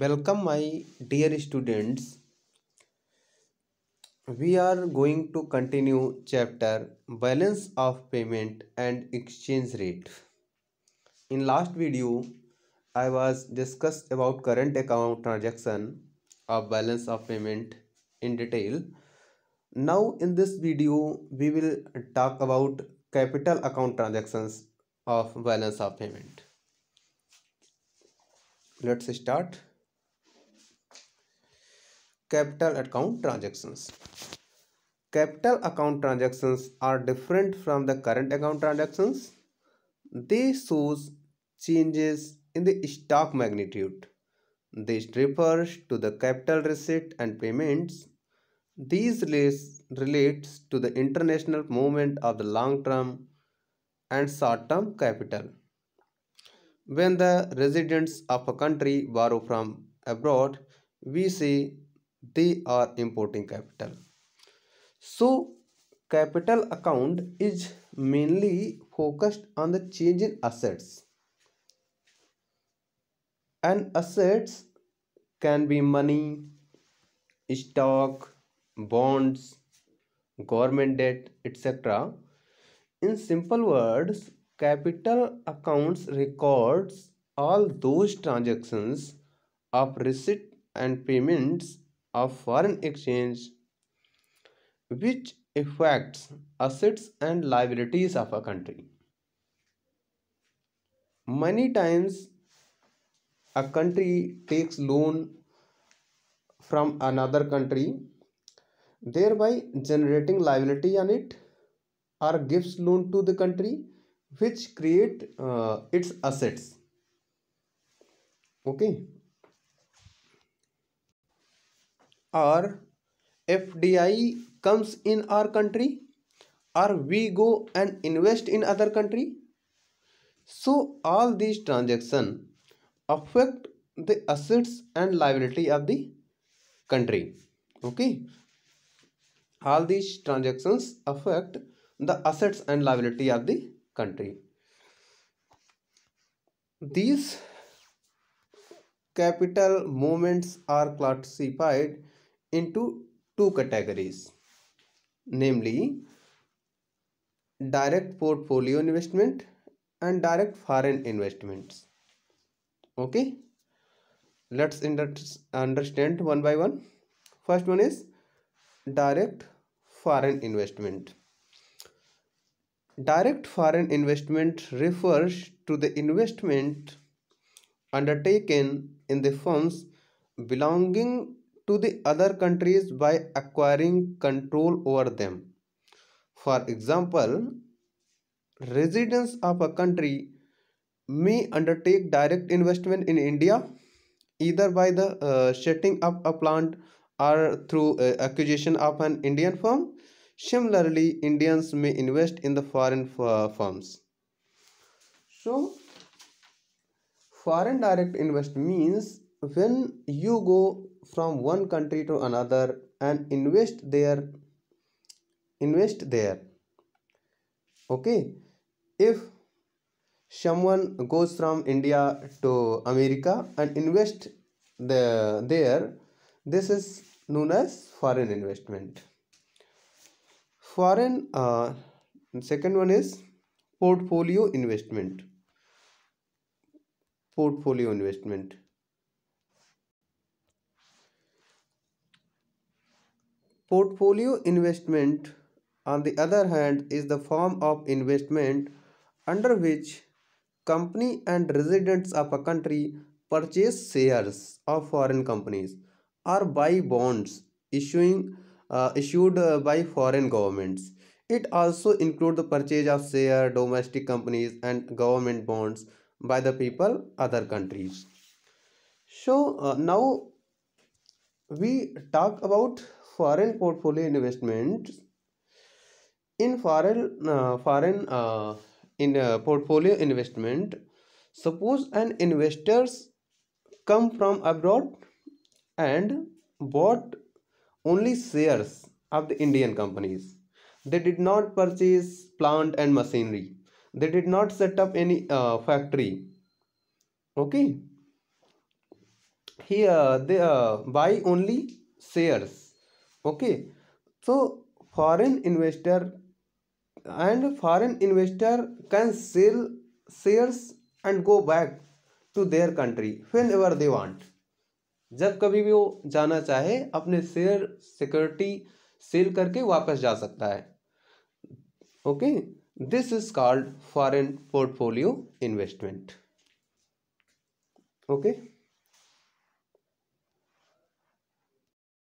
Welcome, my dear students. We are going to continue chapter balance of payment and exchange rate. In last video, I was discussed about current account transaction of balance of payment in detail. Now in this video, we will talk about capital account transactions of balance of payment. Let's start. Capital account transactions. Capital account transactions are different from the current account transactions. They shows changes in the stock magnitude. This refers to the capital receipt and payments. These relates, relates to the international movement of the long-term and short-term capital. When the residents of a country borrow from abroad, we say they are importing capital. So, capital account is mainly focused on the change in assets. And assets can be money, stock, bonds, government debt, etc. In simple words, capital accounts records all those transactions of receipt and payments of foreign exchange which affects assets and liabilities of a country. Many times a country takes loan from another country thereby generating liability on it or gives loan to the country which create uh, its assets okay or FDI comes in our country or we go and invest in other country. So all these transactions affect the assets and liability of the country okay? All these transactions affect the assets and liability of the country. These capital movements are classified into two categories. Namely direct portfolio investment and direct foreign investments. Okay? Let's understand one by one. First one is direct foreign investment. Direct foreign investment refers to the investment undertaken in the firms belonging to the other countries by acquiring control over them. For example, residents of a country may undertake direct investment in India either by the uh, setting up a plant or through uh, acquisition of an Indian firm. Similarly, Indians may invest in the foreign uh, firms. So, foreign direct invest means when you go from one country to another and invest there invest there okay? If someone goes from india to america and invest the there this is known as foreign investment. Foreign uh, second one is portfolio investment. Portfolio investment Portfolio investment, on the other hand, is the form of investment under which company and residents of a country purchase shares of foreign companies or buy bonds issuing uh, issued uh, by foreign governments. It also includes the purchase of share domestic companies and government bonds by the people other countries. So uh, now we talk about foreign portfolio investments in foreign uh, foreign uh, in uh, portfolio investment suppose an investors come from abroad and bought only shares of the indian companies. They did not purchase plant and machinery. They did not set up any uh, factory. Okay? Here they uh, buy only shares okay? So foreign investor and foreign investor can sell shares and go back to their country whenever they want जब कभी भी वो जाना चाहे, अपने share security cell करके वापस जा सकता है। Okay? This is called foreign portfolio investment okay?